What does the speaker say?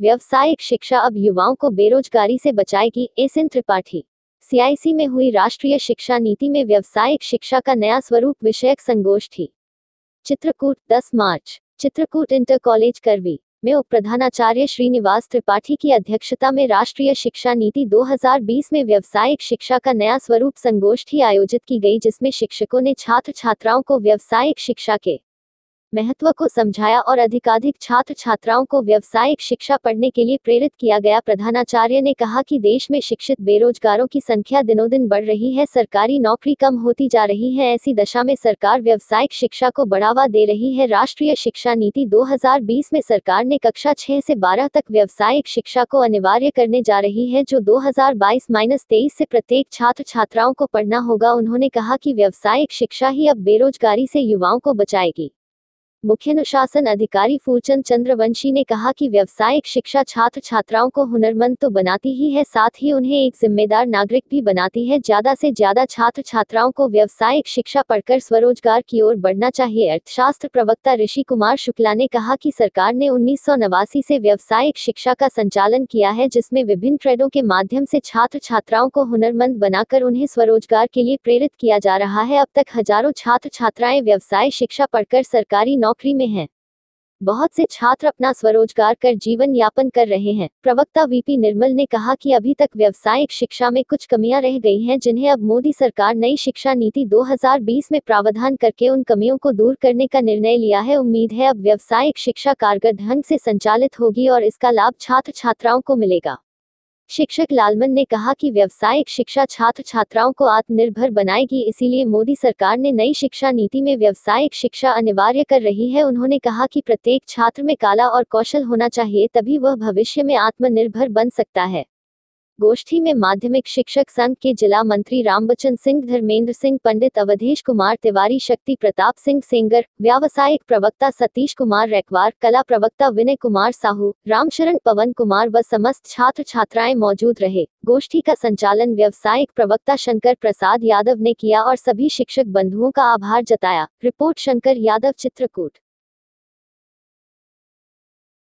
व्यवसायिक शिक्षा अब युवाओं को बेरोजगारी से बचाएगी एसिन त्रिपाठी। सीआईसी में हुई राष्ट्रीय शिक्षा नीति में व्यवसायिक शिक्षा का नया स्वरूप विषयक संगोष्ठी। चित्रकूट 10 मार्च। Chitrakoot inter college, Karwi. में उप प्रधानाचार्य श्रीनिवास त्रिपाठी की अध्यक्षता में राष्ट्रीय शिक्षा नीति 2020 में व्यवसायिक शिक्षा का नया स्वरूप संगोष्ठी आयोजित की गई, जिसमें शिक्षकों ने छात्र छात्राओं को व्यवसायिक शिक्षा के महत्व को समझाया और अधिकाधिक छात्र छात्राओं को व्यवसायिक शिक्षा पढ़ने के लिए प्रेरित किया गया। प्रधानाचार्य ने कहा कि देश में शिक्षित बेरोजगारों की संख्या दिनों दिन बढ़ रही है, सरकारी नौकरी कम होती जा रही है, ऐसी दशा में सरकार व्यवसायिक शिक्षा को बढ़ावा दे रही है। राष्ट्रीय शिक्षा नीति 2020 में सरकार ने कक्षा छह से बारह तक व्यवसायिक शिक्षा को अनिवार्य करने जा रही है, जो दो हज़ार से प्रत्येक छात्र छात्राओं को पढ़ना होगा। उन्होंने कहा कि व्यवसायिक शिक्षा ही अब बेरोजगारी से युवाओं को बचाएगी। मुख्य अनुशासन अधिकारी फूलचंद चंद्रवंशी ने कहा कि व्यवसायिक शिक्षा छात्र छात्राओं को हुनरमंद तो बनाती ही है, साथ ही उन्हें एक जिम्मेदार नागरिक भी बनाती है। ज़्यादा से ज़्यादा छात्र छात्राओं को व्यवसायिक शिक्षा पढ़कर स्वरोजगार की ओर बढ़ना चाहिए। अर्थशास्त्र प्रवक्ता ऋषि कुमार शुक्ला ने कहा की सरकार ने उन्नीस सौ नवासी से व्यवसायिक शिक्षा का संचालन किया है, जिसमें विभिन्न ट्रेडों के माध्यम से छात्र छात्राओं को हुनरमंद बनाकर उन्हें स्वरोजगार के लिए प्रेरित किया जा रहा है। अब तक हज़ारों छात्र छात्राएँ व्यवसाय शिक्षा पढ़कर सरकारी नौकरी में हैं। बहुत से छात्र अपना स्वरोजगार कर जीवन यापन कर रहे हैं। प्रवक्ता वीपी निर्मल ने कहा कि अभी तक व्यवसायिक शिक्षा में कुछ कमियाँ रह गई हैं जिन्हें अब मोदी सरकार नई शिक्षा नीति 2020 में प्रावधान करके उन कमियों को दूर करने का निर्णय लिया है। उम्मीद है अब व्यवसायिक शिक्षा कारगर ढंग से संचालित होगी और इसका लाभ छात्र छात्राओं को मिलेगा। शिक्षक लालमन ने कहा कि व्यवसायिक शिक्षा छात्र छात्राओं को आत्मनिर्भर बनाएगी, इसीलिए मोदी सरकार ने नई शिक्षा नीति में व्यवसायिक शिक्षा अनिवार्य कर रही है। उन्होंने कहा कि प्रत्येक छात्र में काला और कौशल होना चाहिए, तभी वह भविष्य में आत्मनिर्भर बन सकता है। गोष्ठी में माध्यमिक शिक्षक संघ के जिला मंत्री रामबचन सिंह, धर्मेंद्र सिंह, पंडित अवधेश कुमार तिवारी, शक्ति प्रताप सिंह सेंगर, व्यावसायिक प्रवक्ता सतीश कुमार रैकवार, कला प्रवक्ता विनय कुमार साहू, रामशरण पवन कुमार व समस्त छात्र छात्राएँ मौजूद रहे। गोष्ठी का संचालन व्यावसायिक प्रवक्ता शंकर प्रसाद यादव ने किया और सभी शिक्षक बंधुओं का आभार जताया। रिपोर्ट, शंकर यादव, चित्रकूट।